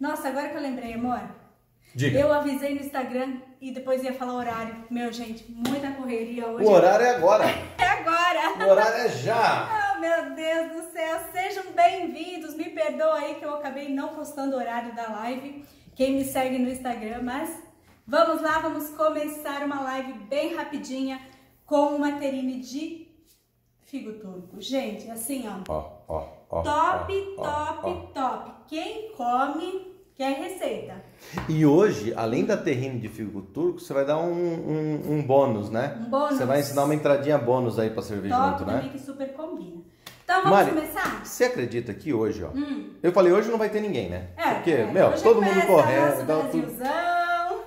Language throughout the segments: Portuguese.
Nossa, agora que eu lembrei, amor. Diga. Eu avisei no Instagram e depois ia falar o horário. Meu, gente, muita correria hoje. O horário é agora. É agora. O horário é já. Oh, meu Deus do céu. Sejam bem-vindos. Me perdoa aí que eu acabei não postando o horário da live. Quem me segue no Instagram, mas vamos lá, vamos começar uma live bem rapidinha com uma terrine de figo turco. Gente, assim, ó. Ó, ó, ó. Top, ó, top, ó. top. Quem come quer receita. E hoje, além da terrine de figo turco, você vai dar um, um, um bônus, né? Um bônus. Você vai ensinar uma entradinha bônus aí pra servir Top junto, né? que super combina. Então vamos Mari, começar? Você acredita que hoje, ó? Hum. Eu falei, hoje não vai ter ninguém, né? É, Porque, é, meu, todo mundo correndo. nosso tudo-.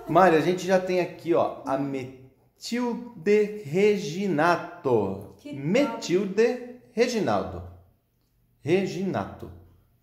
Mari, a gente já tem aqui, ó, a Metilde Reginato. Que top. Metilde Reginaldo. Reginato.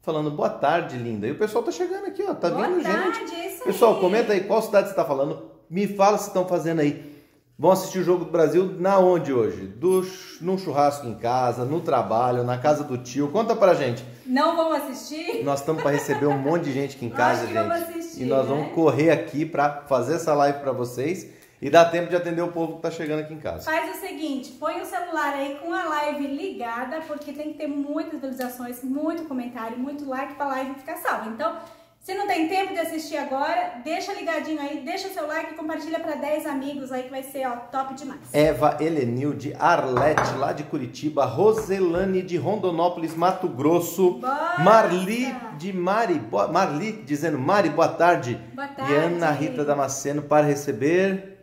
Falando boa tarde, linda. E o pessoal tá chegando aqui, ó. Tá Boa vindo tarde, gente. é isso Pessoal, aí. comenta aí qual cidade você tá falando. Me fala se estão fazendo aí. Vão assistir o Jogo do Brasil na onde hoje? Do, num churrasco em casa, no trabalho, na casa do tio. Conta pra gente. Não vão assistir? Nós estamos para receber um monte de gente aqui em casa, gente. vamos assistir, e nós vamos né? correr aqui para fazer essa live para vocês e dar tempo de atender o povo que tá chegando aqui em casa. Faz o seguinte, põe o celular aí com a live ligada, porque tem que ter muitas visualizações, muito comentário, muito like pra live ficar salva. Então, se não tem tempo de assistir agora, deixa ligadinho aí, deixa seu like e compartilha pra 10 amigos aí que vai ser, ó, top demais. Eva Helenilde Arlete, lá de Curitiba, Roselane de Rondonópolis, Mato Grosso, Bora! Marli de Mari, Marli dizendo Mari, boa tarde. Boa tarde. E Ana Rita Damasceno para receber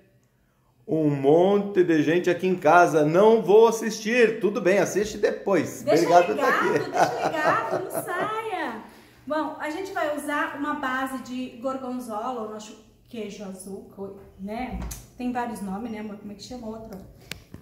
um monte de gente aqui em casa. Não vou assistir. Tudo bem, assiste depois. Deixa Obrigado por ligado, estar aqui. deixa ligado, não saia. Bom, a gente vai usar uma base de gorgonzola, o nosso queijo azul, né? Tem vários nomes, né, amor? Como é que chama outro?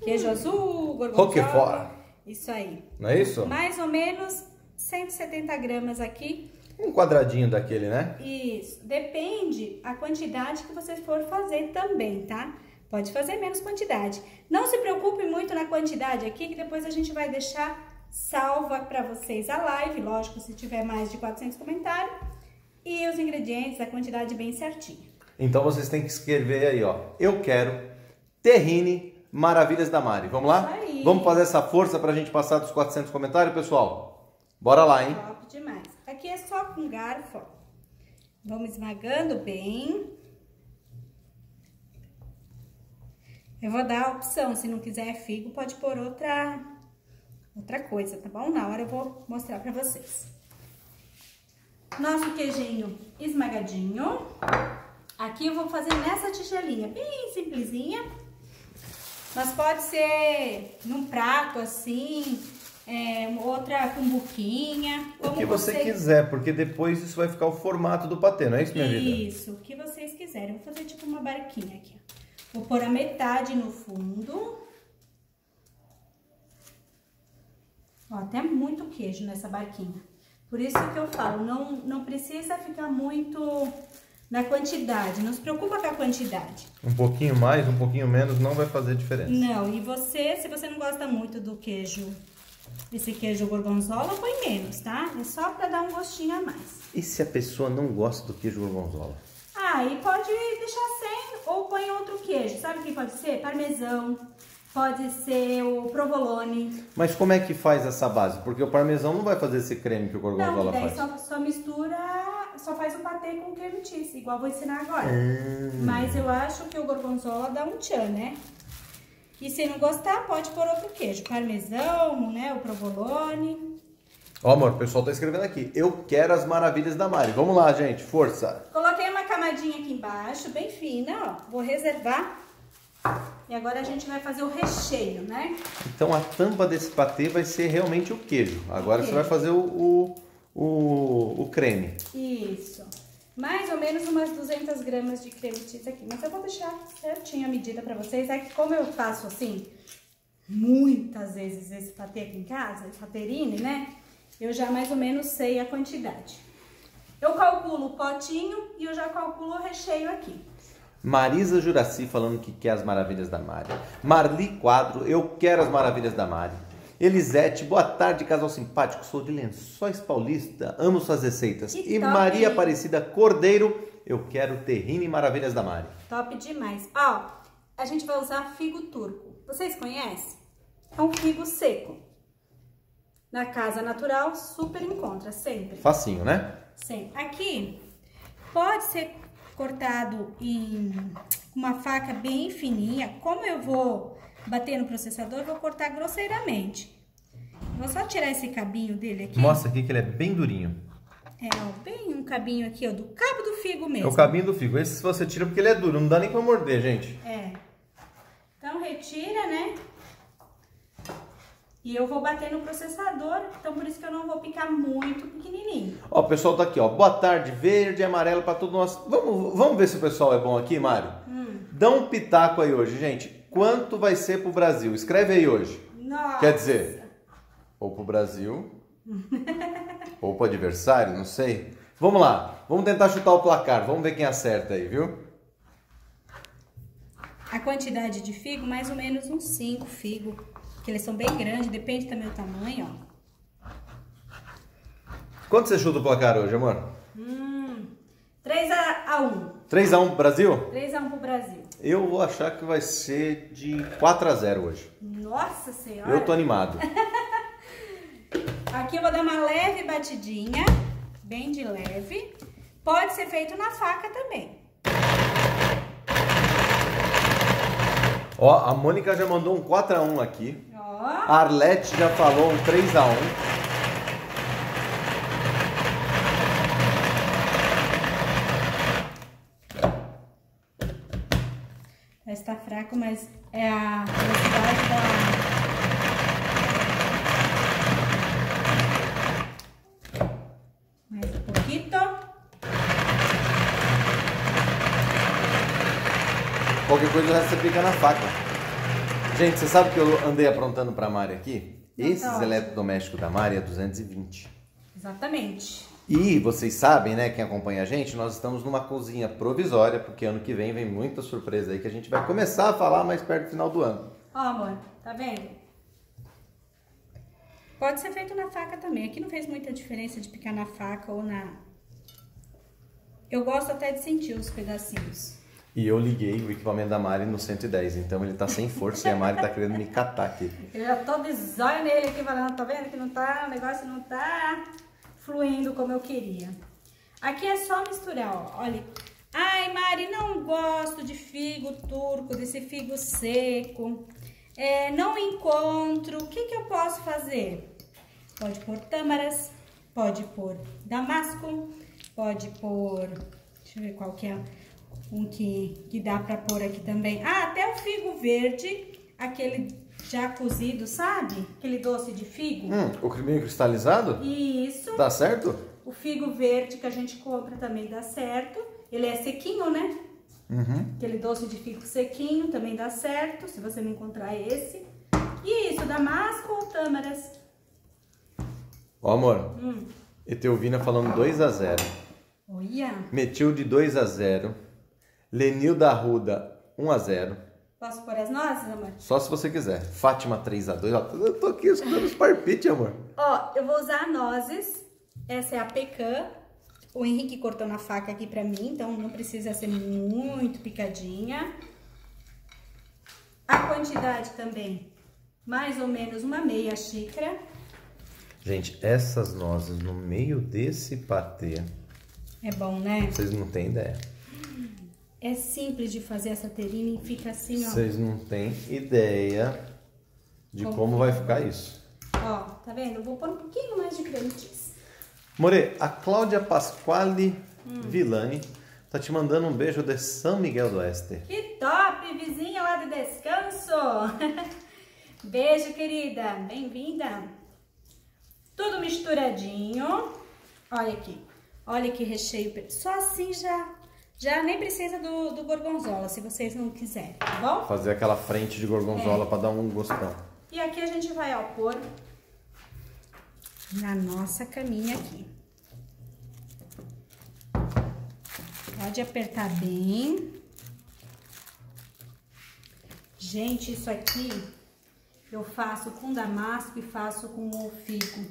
Queijo azul, gorgonzola. Roquefort. Isso aí. Não é isso? Mais ou menos 170 gramas aqui. Um quadradinho daquele, né? Isso. Depende a quantidade que você for fazer também, tá? Pode fazer menos quantidade. Não se preocupe muito na quantidade aqui, que depois a gente vai deixar salva para vocês a live, lógico, se tiver mais de 400 comentários. E os ingredientes, a quantidade bem certinha. Então vocês têm que escrever aí, ó. Eu quero terrine maravilhas da Mari. Vamos lá? Isso aí. Vamos fazer essa força pra gente passar dos 400 comentários, pessoal? Bora lá, hein? Top demais. Aqui é só com garfo, ó. Vamos esmagando bem. Eu vou dar a opção, se não quiser figo, pode pôr outra, outra coisa, tá bom? Na hora eu vou mostrar pra vocês. Nosso queijinho esmagadinho. Aqui eu vou fazer nessa tigelinha, bem simplesinha. Mas pode ser num prato assim, é, outra com buquinha. O que você vocês- quiser, porque depois isso vai ficar o formato do patê, não é isso, minha vida? Isso, o que vocês quiserem. Vou fazer tipo uma barquinha aqui. ó. Vou pôr a metade no fundo. Ó, até muito queijo nessa barquinha. Por isso que eu falo, não, não precisa ficar muito na quantidade. Não se preocupa com a quantidade. Um pouquinho mais, um pouquinho menos, não vai fazer diferença. Não, e você, se você não gosta muito do queijo, esse queijo gorgonzola, põe menos, tá? É só pra dar um gostinho a mais. E se a pessoa não gosta do queijo gorgonzola? Aí pode deixar sem ou põe outro queijo. Sabe o que pode ser? Parmesão, pode ser o provolone. Mas como é que faz essa base? Porque o parmesão não vai fazer esse creme que o Não, gorgonzola daí faz. só, só mistura, só faz o patê com creme cheese, igual vou ensinar agora. Hum. Mas eu acho que o gorgonzola dá um tchan, né? E se não gostar, pode pôr outro queijo. Parmesão, né? O provolone. Ó, amor, o pessoal tá escrevendo aqui. Eu quero as maravilhas da Mari. Vamos lá, gente. Força. Coloquei uma camadinha aqui embaixo, bem fina, ó. Vou reservar. E agora a gente vai fazer o recheio, né? Então a tampa desse patê vai ser realmente o queijo. Agora Ok. você vai fazer o, o, o, o creme. Isso. Mais ou menos umas 200 gramas de creme cheese aqui. Mas eu vou deixar certinho a medida pra vocês. É que como eu faço assim, muitas vezes esse patê aqui em casa, esse paterine, né? Eu já mais ou menos sei a quantidade. Calculo o potinho e eu já calculo o recheio aqui. Marisa Juraci falando que quer as maravilhas da Mari. Marli Quadro, eu quero as maravilhas da Mari. Elisete, boa tarde, casal simpático. Sou de Lençóis Paulista, amo suas receitas. Que e top. Maria Aparecida Cordeiro, eu quero terrine e maravilhas da Mari. Top demais. Ó, a gente vai usar figo turco. Vocês conhecem? É um figo seco. Na casa natural, super encontra, sempre. Facinho, né? Sim. Aqui pode ser cortado em uma faca bem fininha. Como eu vou bater no processador, vou cortar grosseiramente. Vou só tirar esse cabinho dele aqui. Mostra aqui que ele é bem durinho. É, ó, bem um cabinho aqui, ó, do cabo do figo É mesmo. o cabinho do figo. Esse você tira porque ele é duro, não dá nem pra morder, gente. É. Então retira, né? E eu vou bater no processador, então por isso que eu não vou picar muito pequenininho. Ó, o pessoal tá aqui, ó. Boa tarde, verde e amarelo pra todo nosso. Vamos, vamos ver se o pessoal é bom aqui, Mário? Dá um pitaco aí hoje, gente. Quanto vai ser pro Brasil? Escreve aí hoje. Nossa! Quer dizer, ou pro Brasil, ou pro adversário, não sei. Vamos lá, vamos tentar chutar o placar, vamos ver quem acerta aí, viu? A quantidade de figo, mais ou menos uns 5 figo. Que eles são bem grandes, depende também do tamanho, ó. Quanto você chuta o placar hoje, amor? 3 a, a 1. 3x1 pro Brasil? 3 a 1 pro Brasil. Eu vou achar que vai ser de 4x0 hoje. Nossa Senhora! Eu tô animado. Aqui eu vou dar uma leve batidinha, bem de leve. Pode ser feito na faca também. Ó, a Mônica já mandou um 4x1 aqui. A Arlete já falou um 3x1. está fraco, mas é a velocidade da... Mais um pouquinho. Qualquer coisa você pica na faca. Gente, você sabe que eu andei aprontando pra Mari aqui? Não, Esses tá eletrodomésticos da Mari é 220. Exatamente. E vocês sabem, né, quem acompanha a gente, nós estamos numa cozinha provisória, porque ano que vem vem muita surpresa aí que a gente vai começar a falar mais perto do final do ano. Ó, amor, tá vendo? Pode ser feito na faca também. Aqui não fez muita diferença de picar na faca ou na... Eu gosto até de sentir os pedacinhos. E eu liguei o equipamento da Mari no 110, então ele tá sem força e a Mari tá querendo me catar aqui. Eu já tô zóio nele aqui falando, tá vendo que não tá, o negócio não tá fluindo como eu queria. Aqui é só misturar, ó. Olha. Ai, Mari, não gosto de figo turco, desse figo seco. É, não encontro. O que que eu posso fazer? Pode pôr tâmaras, pode pôr damasco, pode pôr... Deixa eu ver qual que é um que, que dá pra pôr aqui também. Ah, até o figo verde, aquele já cozido, sabe? Aquele doce de figo. Hum, o creminho cristalizado? Isso. Dá certo? O figo verde que a gente compra também dá certo. Ele é sequinho, né? Uhum. Aquele doce de figo sequinho também dá certo, se você não encontrar esse. E isso, damasco ou tâmaras? Ó, amor, Hum. Eteuvina falando 2x0. Olha, Metilde 2x0. Lenilda Arruda 1x0. posso pôr as nozes, amor? Só se você quiser. Fátima 3x2. Ó, eu tô aqui escutando os parpites, amor. Ó, eu vou usar nozes. Essa é a pecan. O Henrique cortou na faca aqui pra mim, então não precisa ser muito picadinha. A quantidade também, mais ou menos uma meia xícara. Gente, essas nozes no meio desse patê, É bom, né? vocês não têm ideia. É simples de fazer essa terrine e fica assim, ó. Vocês não têm ideia de Como como vai ficar isso. Ó, tá vendo? Eu vou pôr um pouquinho mais de creme cheese. More, a Cláudia Pasquale Villani tá te mandando um beijo de São Miguel do Oeste. Que top, vizinha lá de descanso. Beijo, querida. Bem-vinda. Tudo misturadinho. Olha aqui. Olha que recheio. Só assim já, já nem precisa do, do gorgonzola, se vocês não quiserem, tá bom? Fazer aquela frente de gorgonzola pra dar um gostão. E aqui a gente vai, ó, pôr na nossa caminha aqui. Pode apertar bem. Gente, isso aqui eu faço com damasco e faço com o figo.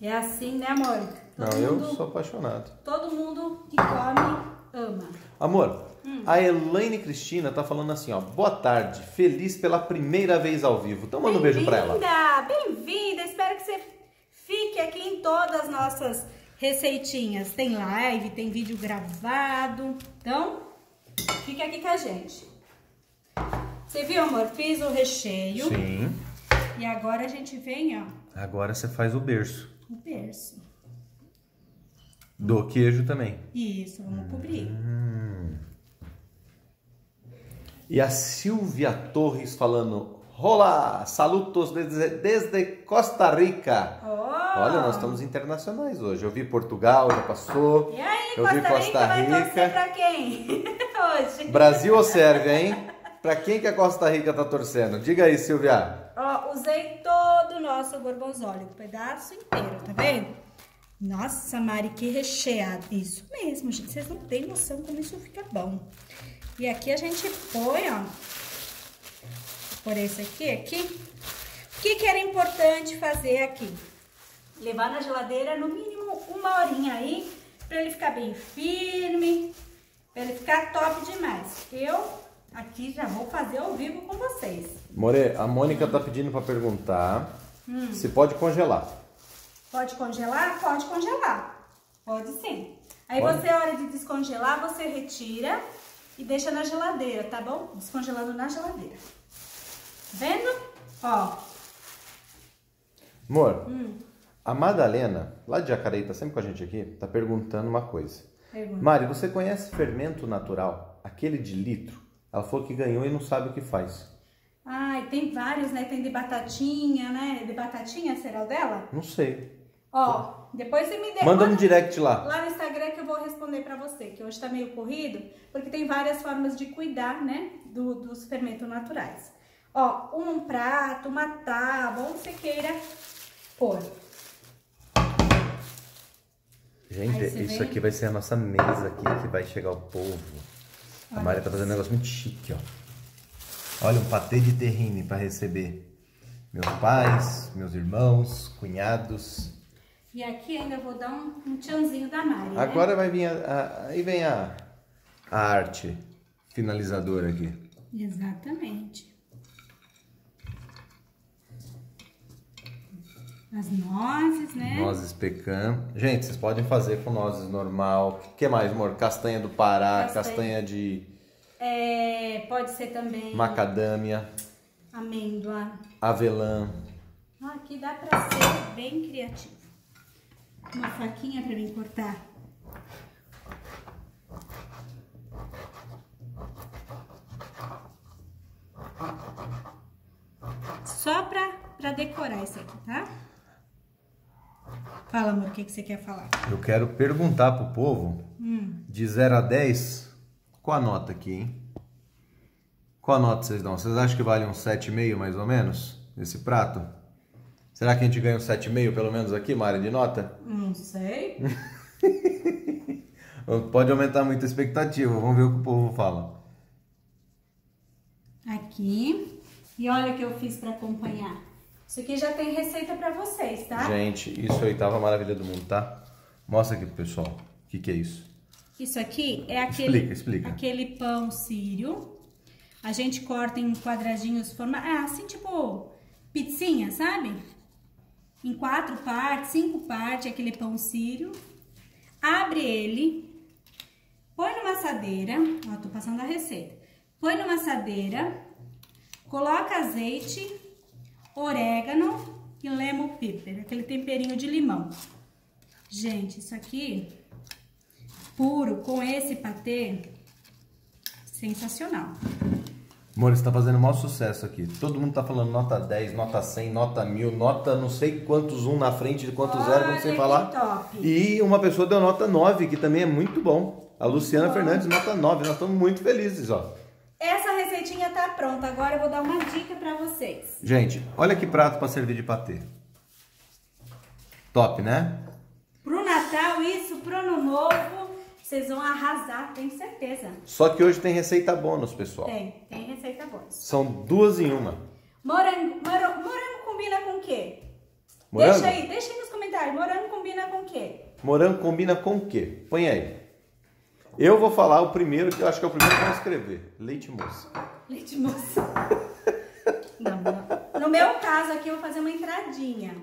É assim, né, amor? Todo Não, mundo, eu sou apaixonado. Todo mundo que come ama. Amor, hum. a Elaine Cristina tá falando assim, ó. Boa tarde, feliz pela primeira vez ao vivo. Então manda um beijo pra ela. Bem-vinda, espero que você fique aqui em todas as nossas receitinhas. Tem live, tem vídeo gravado. Então, fique aqui com a gente. Você viu, amor? Fiz o recheio. Sim. E agora a gente vem, ó. Agora você faz o berço. O berço. Do queijo também. Isso, vamos cobrir. Hum. E a Silvia Torres falando: Olá, salutos desde, desde Costa Rica. Oh. Olha, nós estamos internacionais hoje. Eu vi Portugal, já passou. E aí, eu Costa vi Costa Rica? Rica. Vai pra quem hoje? Brasil ou Sérvia, hein? Pra quem que a Costa Rica tá torcendo? Diga aí, Silvia. Ó, usei todo o nosso gorgonzola, o pedaço inteiro, tá vendo? Nossa, Mari, que recheado. Isso mesmo, gente. Vocês não têm noção como isso fica bom. E aqui a gente põe, ó. Por esse aqui, aqui. O que que era importante fazer aqui? Levar na geladeira no mínimo uma horinha aí, pra ele ficar bem firme, pra ele ficar top demais. Eu Aqui já vou fazer ao vivo com vocês. More, a Mônica tá pedindo para perguntar hum. se pode congelar. Pode congelar? Pode congelar. Pode sim. Aí pode. você, hora de descongelar, você retira e deixa na geladeira, tá bom? Descongelando na geladeira. Vendo? Ó. Amor, hum. a Madalena, lá de Jacareí, tá sempre com a gente aqui, tá perguntando uma coisa. Pergunta. Mari, você conhece fermento natural? Aquele de litro? Ela falou que ganhou e não sabe o que faz. Ai, tem vários, né? Tem de batatinha, né? De batatinha será o dela? Não sei. Ó, depois você me dê. Manda um direct lá. Lá no Instagram que eu vou responder pra você, que hoje tá meio corrido, porque tem várias formas de cuidar, né? Do, dos fermentos naturais. Ó, um prato, uma tábua, onde você queira pôr. Gente, isso vem... aqui vai ser a nossa mesa aqui que vai chegar o povo. A Maria tá fazendo um negócio muito chique, ó. Olha, um patê de terrine para receber meus pais, meus irmãos, cunhados. E aqui ainda vou dar um, um tchanzinho da Mari, né? Agora né? vai vir a, a, aí vem a, a arte finalizadora aqui. Exatamente. As nozes, né? Nozes pecan. Gente, vocês podem fazer com nozes normal. O que mais, amor? Castanha do Pará, castanha, castanha de... É, pode ser também... Macadâmia. Amêndoa. Avelã. Ah, aqui dá pra ser bem criativo. Uma faquinha pra mim cortar. Só pra, pra decorar isso aqui, tá? Fala, amor, o que, que você quer falar? Eu quero perguntar pro povo, hum. de 0 a 10, qual a nota aqui, hein? Qual a nota vocês dão? Vocês acham que vale um 7,5 mais ou menos, esse prato? Será que a gente ganha um 7,5 pelo menos aqui, Mari, de nota? Não sei. Pode aumentar muito a expectativa, vamos ver o que o povo fala. Aqui. E olha o que eu fiz para acompanhar. Isso aqui já tem receita para vocês, tá? Gente, isso aí tava a maravilha do mundo, tá? Mostra aqui pro pessoal. O que, que é isso? Isso aqui é aquele, explica, explica. aquele pão sírio. A gente corta em quadradinhos, forma, é assim tipo pizzinha, sabe? Em quatro partes, cinco partes, aquele pão sírio. Abre ele, põe numa assadeira, ó, tô passando a receita. Põe numa assadeira, coloca azeite, orégano e lemon pepper, aquele temperinho de limão. Gente, isso aqui, puro, com esse patê, sensacional. Amor, você tá fazendo o maior sucesso aqui. Todo mundo tá falando nota 10, nota 100, nota 1000, nota não sei quantos um na frente de quantos zero, não sei falar. Top. E uma pessoa deu nota 9, que também é muito bom. A Luciana Fernandes, nota 9. Nós estamos muito felizes, ó. Essa receitinha tá pronta. Agora eu vou dar uma dica pra vocês. Gente, olha que prato para servir de patê. Top, né? Pro Natal, isso, pro Ano Novo, vocês vão arrasar, tenho certeza. Só que hoje tem receita bônus, pessoal. Tem, tem receita bônus. São duas em uma. Morango, morango, morango combina com o quê? Morango? Deixa aí, deixa aí nos comentários. Morango combina com o quê? Morango combina com o quê? Põe aí. Eu vou falar o primeiro, que eu acho que é o primeiro que eu vou escrever. Leite moça. Leite moça. não, não. No meu caso aqui, eu vou fazer uma entradinha.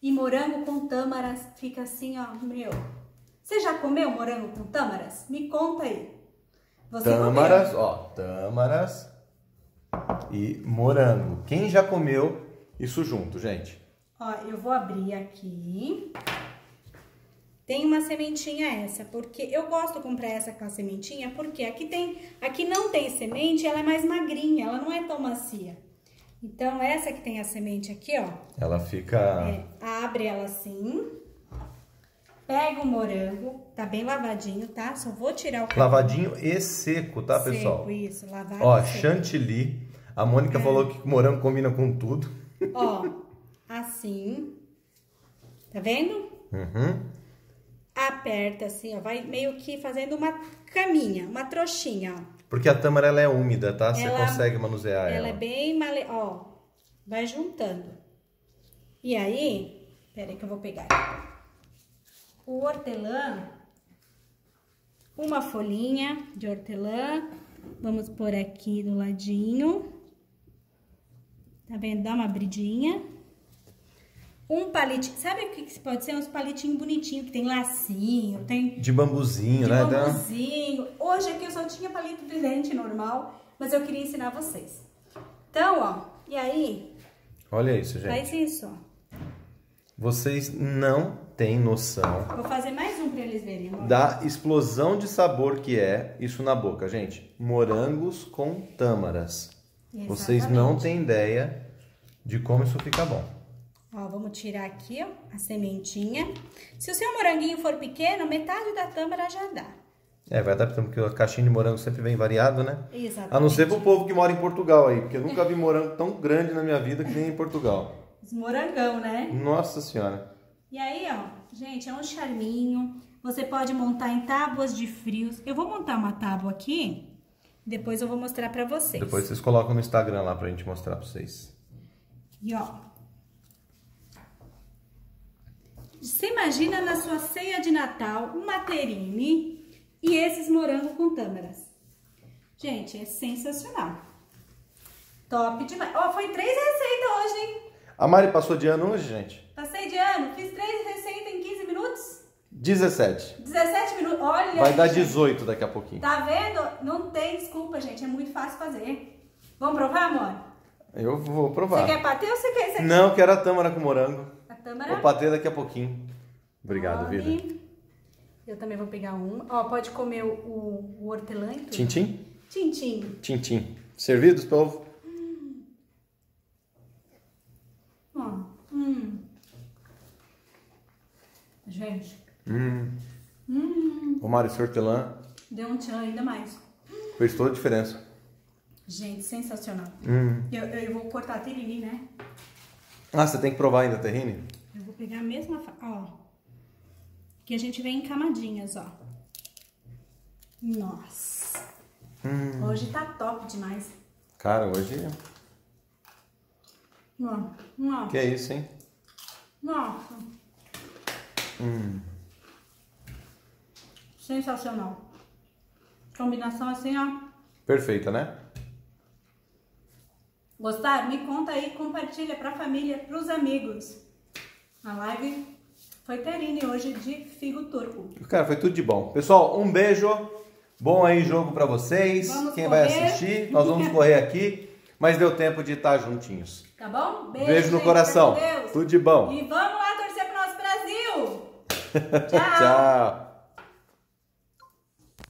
E morango com tâmaras fica assim, ó, meu. Você já comeu morango com tâmaras? Me conta aí. Você tâmaras, comeu? ó, tâmaras e morango. Quem já comeu isso junto, gente? Ó, eu vou abrir aqui. Tem uma sementinha essa, porque eu gosto de comprar essa com a sementinha, porque aqui tem, aqui não tem semente, ela é mais magrinha, ela não é tão macia. Então, essa que tem a semente aqui, ó. Ela fica. É, abre ela assim. Pega o morango, tá bem lavadinho, tá? Só vou tirar o Lavadinho e seco, tá, seco, pessoal? isso, lavado Ó, e seco. chantilly. A Mônica falou que morango combina com tudo. Ó, assim. Tá vendo? Uhum. Aperta assim, ó. Vai meio que fazendo uma caminha, uma trouxinha, ó. Porque a tâmara ela é úmida, tá? Você Ela- consegue manusear ela. Ela é bem male... Ó, vai juntando. E aí, peraí que eu vou pegar. O hortelã, uma folhinha de hortelã. Vamos pôr aqui do ladinho. Tá vendo? Dá uma abridinha. Um palitinho. Sabe o que que pode ser? Uns palitinhos bonitinhos, que tem lacinho, tem De bambuzinho, de né? Bambuzinho. Hoje aqui eu só tinha palito de dente normal, mas eu queria ensinar vocês. Então, ó, e aí, Olha isso, gente. faz isso, ó. Vocês não têm noção Vou fazer mais um pra eles verem. da explosão de sabor que é isso na boca, gente. Morangos com tâmaras. Vocês não Exatamente. têm ideia de como isso fica bom. Ó, vamos tirar aqui, ó, a sementinha. Se o seu moranguinho for pequeno, metade da tâmara já dá. É, vai adaptando, porque a caixinha de morango sempre vem variado, né? Exatamente. A não ser pro povo que mora em Portugal aí, porque eu nunca vi morango tão grande na minha vida que nem em Portugal. Os morangão, né? Nossa senhora. E aí, ó, gente, é um charminho. Você pode montar em tábuas de frios. Eu vou montar uma tábua aqui, depois eu vou mostrar pra vocês. Depois vocês colocam no Instagram lá pra gente mostrar pra vocês. E ó. Você imagina na sua ceia de Natal uma terrine e esses morangos com tâmaras. Gente, é sensacional. Top demais. Ó, foi três receitas hoje, hein? A Mari passou de ano hoje, gente? Passei de ano, fiz três receitas em 15 minutos. 17. 17 minutos. Olha. Vai dar gente. 18 daqui a pouquinho. Tá vendo? Não tem desculpa, gente. É muito fácil fazer. Vamos provar, amor? Eu vou Você provar. quer patê ou você quer esse aqui? Não, quero a tâmara com morango. A tâmara? Vou patê daqui a pouquinho. Obrigado, Come. vida. Eu também vou pegar um. Ó, pode comer o, o, hortelã e tudo. Tintim? Tintim. Tintim. Servidos, povo? Ó. Hum. Gente, Hum. O Mário esse hortelã deu um tchan ainda mais. fez toda a diferença. Gente, sensacional. Hum. Eu, eu vou cortar a tiriri, né? Ah, você tem que provar ainda, Terrine? Eu vou pegar a mesma... Ó. Que a gente vem em camadinhas, ó. Nossa. Hoje tá top demais. Cara, hoje... Ó. Ó. Que é isso, hein? Nossa. Sensacional. Combinação assim, ó. Perfeita, né? Gostaram? Me conta aí, compartilha pra família, pros amigos. A live foi terrine hoje de figo turco. Cara, foi tudo de bom. Pessoal, um beijo. Bom aí jogo pra vocês. Vamos Quem vai correr. assistir, nós vamos correr aqui. Mas deu tempo de estar juntinhos. Tá bom? Beijo, no gente, coração. Tudo de bom. E vamos lá torcer pro nosso Brasil. Tchau. Tchau.